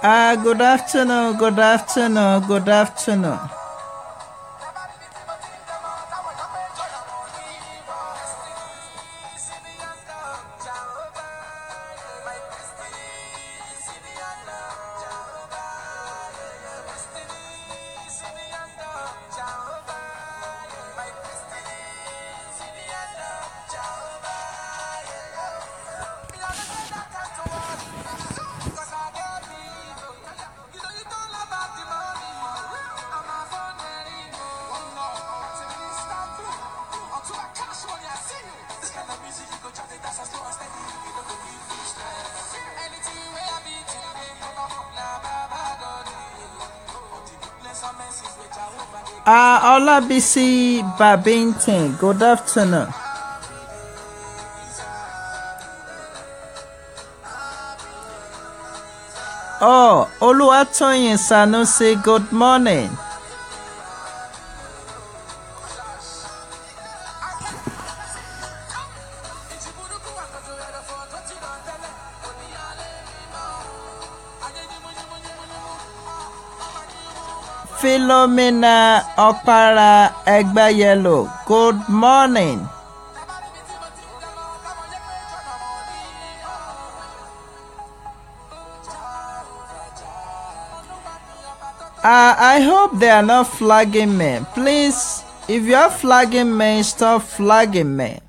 Ah, good afternoon, good afternoon, good afternoon. Ah, Olabisi Babington, good afternoon. Oh, Oluwatoyin Sanusi, good morning. Philomena Okpara Egbayelo, good morning. Uh, I hope they are not flagging me. Please, if you are flagging me, stop flagging me.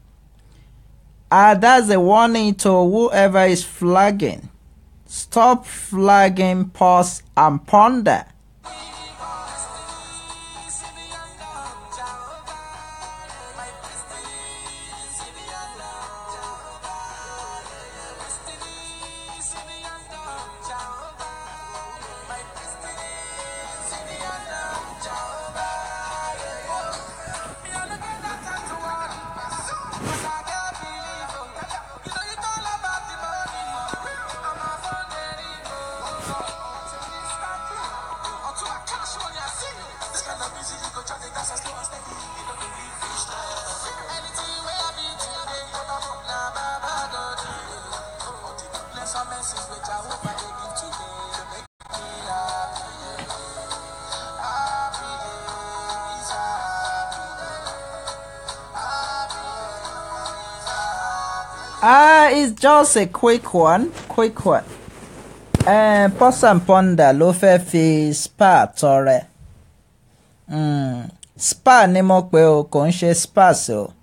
Uh, that's a warning to whoever is flagging. Stop flagging, pause, and ponder. It's just a quick one, quick one. Eh, Pause and Ponder ló fẹ́ fi spa tọrẹ. Mm, spa ni mo pe o, kò ń ṣe spas o.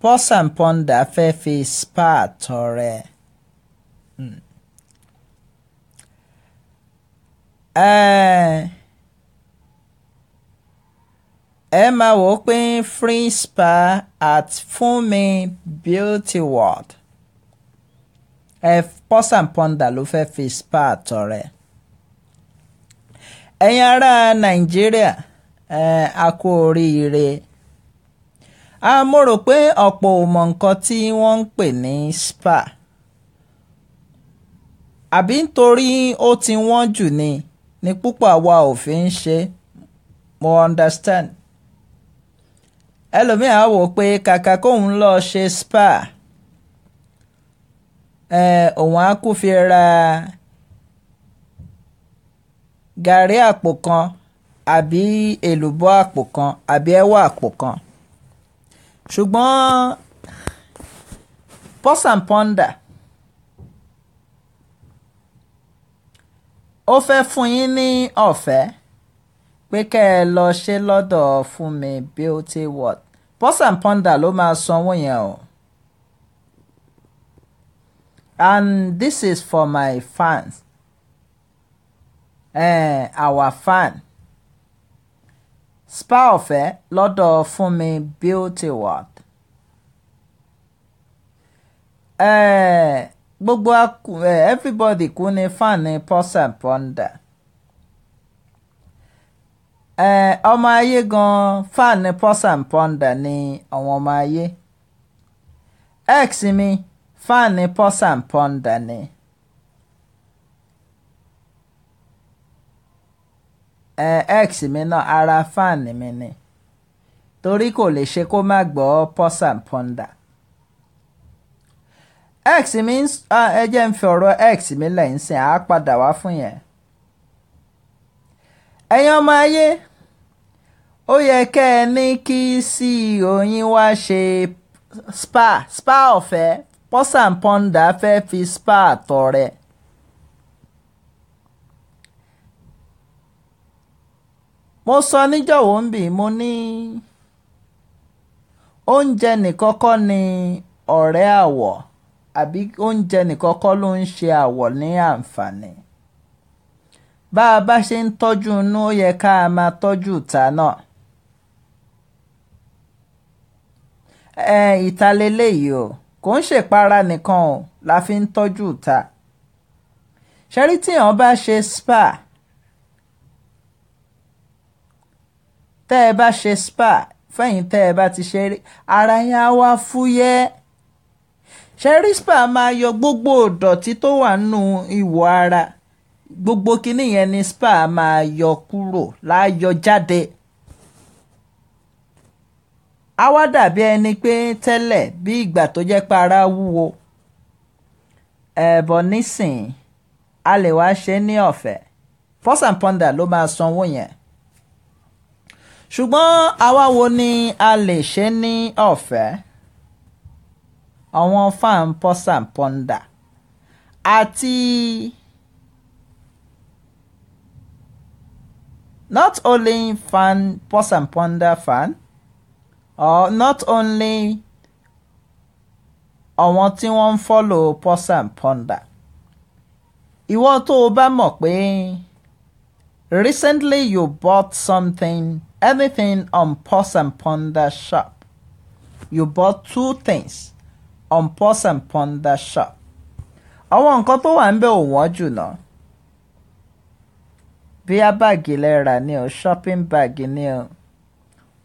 Pause and Ponder fẹ́ fi spa tọrẹ. Mm. Eh, ẹ máa wò ó pé free spa at Funmi Beauty World Pause and Ponder ló fẹ́ fi spa tọrẹ ẹ̀yin ará Nàìjíríà a kú oríire. A mo rò pé ọ̀pọ̀ ò mọ nǹkan tí wọ́n ń pè ní spa. Àbí nítorí ó ti wọ́n jù ni ni púpọ̀ àwa ò fi ń ṣe mo understand. Ẹlòmíì á wò pé kàkà kóun lọ ṣe spa ẹ òun á kú fi ra gàrí àpò kan àbí èlùbọ́ àpò kan àbí ẹ̀wà àpò kan. Ṣùgbọ́n Pause and Ponder ó fẹ́ fún yín ní ọ̀fẹ́ pé kẹ́ ẹ lọ ṣe lọ́dọ̀ Fúnmi Beauty World. Pause and Ponder ló máa sanwó yẹn o and this is for my fans. Eh, our fan. Spa ọ̀fẹ́ lọ́dọ̀ Fúnmi Beauty World. Eh, gbogbo eh, everybody kú ní fan ní Pause and Ponder. Eh, ọmọ ayé gan fan ní Pause and Ponder ní àwọn ọmọ ayé. Ex mi fan ní Pause and Ponder ní. Eh, ex mi náà ara fan mi ni torí kò lè ṣe kó má gbọ́ Pause and Ponder x mi ẹ jẹ́ ń fi ọ̀rọ̀ x mi lẹ́yìn sìn á padà wá fún yẹn. ẹ̀yin ọmọ ayé ó yẹ kẹ́ ẹ ní kí CEO yín wá ṣe spa spa ọ̀fẹ́ Pause and Ponder fẹ́ fi spa tọrẹ. mo sọ níjọ̀wọ́ ń bì? Mo ní oúnjẹ nìkan kọ́ ni ọ̀rẹ́ àbí oúnjẹ nìkan ló ń ṣe àwọ̀ ní àǹfààní? Bá a bá ṣe ń tọ́jú inú ó yẹ ká a máa tọ́jú ìta náà. Ẹ ìta o kò ń ṣèpara nìkan o la fi ń tọ́jú ìta. Ṣẹ́rí tíyàn bá ṣe spa? Tẹ́ ẹ bá ṣe spa fẹ́yìn tẹ́ ẹ bá ti ṣe rí ara yẹn á wá fúyẹ́. Ṣẹ́rí spa máa yọ gbogbo ìdọ̀tí tó wà nínú ìwọ ara? Gbogbo kinní yẹn ni spa máa yọ kúrò láyọ jáde á wá dàbí ẹni pé tẹ́lẹ̀ bí ìgbà tó jẹ́ pé ara wúwo. Ẹ̀bọ̀ nísìn a lè wá ṣe ní ọ̀fẹ́. Pause and Ponder ló máa sanwó yẹn. Ṣùgbọ́n àwa wo ni a lè ṣe ní ọ̀fẹ́? Àwọn fan Pause and Ponder. Àti not only fan Pause and Ponder fan or not only àwọn wọ́n ń follow Pause and Ponder. Ìwọ tó o bá recently you bought something anything on Pause and Ponder shop. You bought two things on Pause and Ponder shop. Àwọn nǹkan tó wà ń bẹ̀ ò wọ́n jù náà bíyá báàgì lẹ́ra shopping bag ni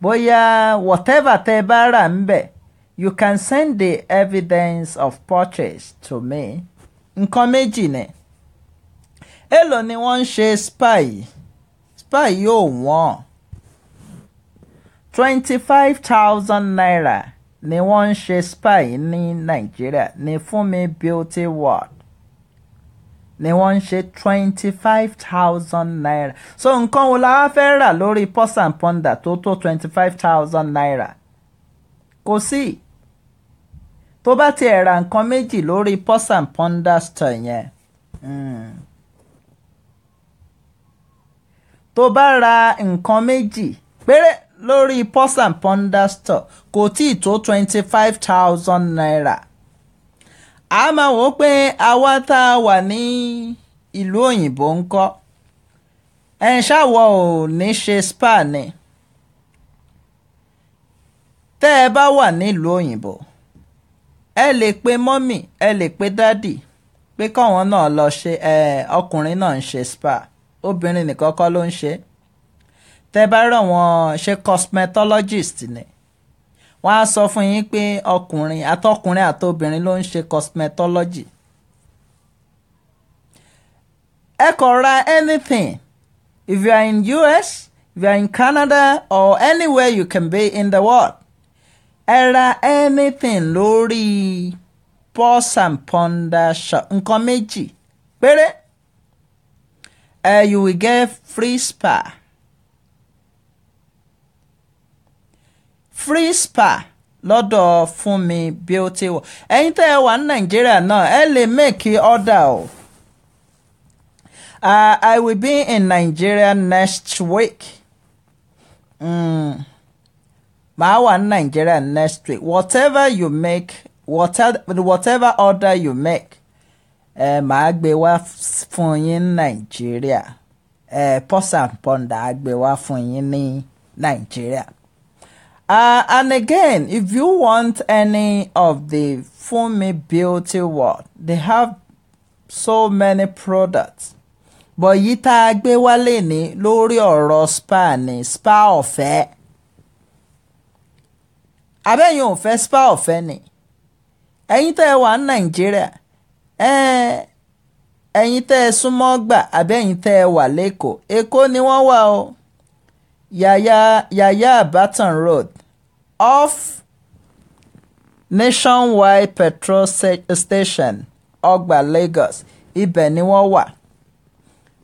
bóyá whatever tẹ́ bá rà ń bẹ̀ you can send the evidence of purchase to me. Nǹkan méjì ni. Èló ni wọ́n ń ṣe spa yìí spa yìí ò wọ́n. twenty five thousand naira ni wọ́n ń ṣe spa yìí ní nàìjíríà. Ní Fúnmi Beauty World ni wọ́n ń ṣe twenty five thousand naira. So nǹkan wo la wá fẹ́ rà lórí Pause and Ponder tó tó twenty five thousand naira? Kò sí. Tó bá tiẹ̀ ra nǹkan méjì lórí Pause and Ponder store yẹn mm. tó bá ra nǹkan méjì péré lórí Pause and Ponder store kò tí ì tó twenty five thousand naira a máa wò ó pé àwa tá a wà ní ìlú òyìnbó ń kọ́. Ẹ̀ ṣàwọ̀ ò ní ṣe spa ni. Tẹ́ ẹ bá wà nílùú òyìnbó ẹ lè pe mọ́mì ẹ lè pe dádì pé káwọn náà lọ ṣe ọkùnrin náà ń ṣe spa. Obìnrin nìkan kọ́ ló ń ṣe. Tẹ́ bá rọ̀ wọ́n ṣe cosmetologist ni wọ́n á sọ fún yín pé ọkùnrin àtọkùnrin àtobìnrin ló ń ṣe cosmetology. Ẹ kàn ra anything. If you are in US if you are in Canada or anywhere you can be in the world ẹ ra anything lórí Pause and Ponder shop. Nǹkan méjì péré. Uh, you will get free spa free spa lọ́dọ̀ Fúnmi Beauty ẹ̀yin tẹ́ ẹ wà ní Nàìjíríà náà ẹ lè make order o. Uh, I will be in Nigeria next week. Mm. Màá wà ní Nigeria next week. Whatever you make, whatever, whatever order you make, ẹ màá gbé wá fún yín ní Nigeria. Ẹ and Pounder á gbé wá fún yín ní Nigeria. Uh, and again, if you want any of the Fumi Beauty World, they have so many products. Bọ̀ yìí tá a gbé wálé ní lórí ọ̀rọ̀ spa ní spa ọ̀fẹ́. Abẹ́yìn ò fẹ́ spa ọ̀fẹ́ ni. Ẹ̀yin tẹ́ ẹ wà ní nàìjíríà ẹ̀yin tẹ́ ẹ súnmọ́ gbà abẹ́yìn tẹ́ ẹ wà lẹ́kọ̀ọ́ èkó ni wọ́n wà o yàyà yàyà Baton Road off Nationwide petrol station ọgbà Lagos. Ibẹ̀ ni wọ́n wà.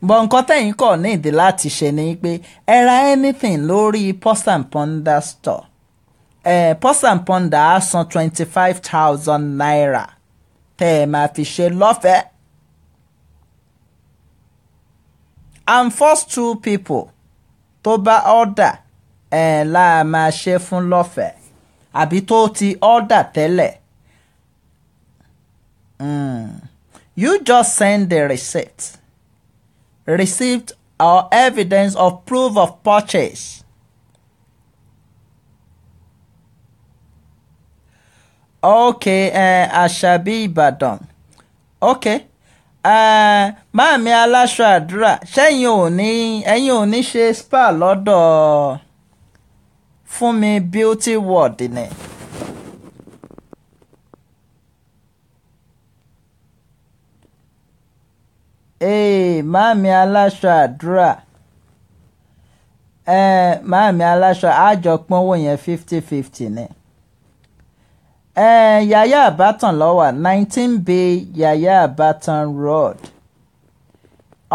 Bọ̀ nǹkan tẹ̀yìn kọ̀ ní ìdí láti ṣe ni pé ẹ ra anything lórí Pulse and Pounder store. Eh, Pulse and Pounder á san twenty five thousand naira tẹ́ ẹ máa fi ṣe lọ́fẹ̀ẹ́. And first two people tó bá order ẹ̀ la máa ṣe fún lọ́fẹ̀ẹ́ àbí tó ti order tẹ́lẹ̀ mm. you just send the receipt receipt or evidence of proof of purchase. okay uh, Àṣàbí Ìbàdàn okay máàmí aláṣọ àdúrà ṣẹ́yìn ò ní ẹ̀yin ṣe spa lọ́dọ̀ Fúnmi Beauty World ni. ee máàmí aláṣọ àdúrà ẹ máàmí aláṣọ àjọpín owó yẹn fifty fifty ni ẹ yàyà àbátan lọ́wọ́ nineteen b yàyà àbátan road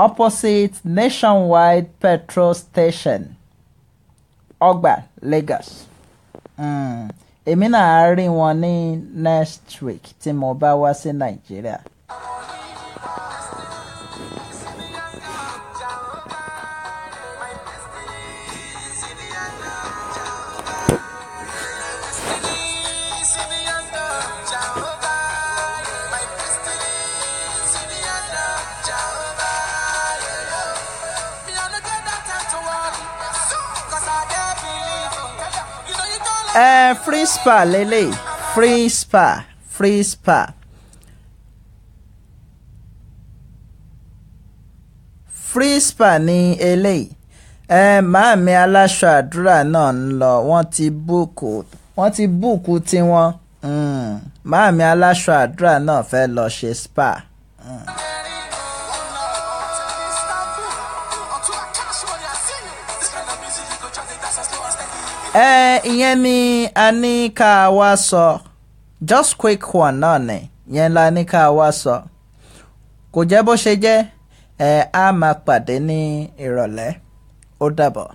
opposite nationwide petrol station ọgbà Lagos èmi náà á rí wọn ní next week tí mo bá wá sí Nàìjíríà. Free spa lélẹ̀. Free spa free spa free spa ní eléyìí. Ẹ màámi aláṣọ àdúrà náà ń lọ. Wọ́n ti búùkù wọ́n ti búùkù tiwọn. Màámi aláṣọ àdúrà náà fẹ́ lọ ṣe spa. Mm. Ẹ ìyẹn ni a ní ká wá sọ. Just quick one náà ni yẹn la ní ká wá sọ. Kò jẹ́ bó ṣe jẹ́ ẹ á máa pàdé ní ìrọ̀lẹ́. Ó dàbọ̀.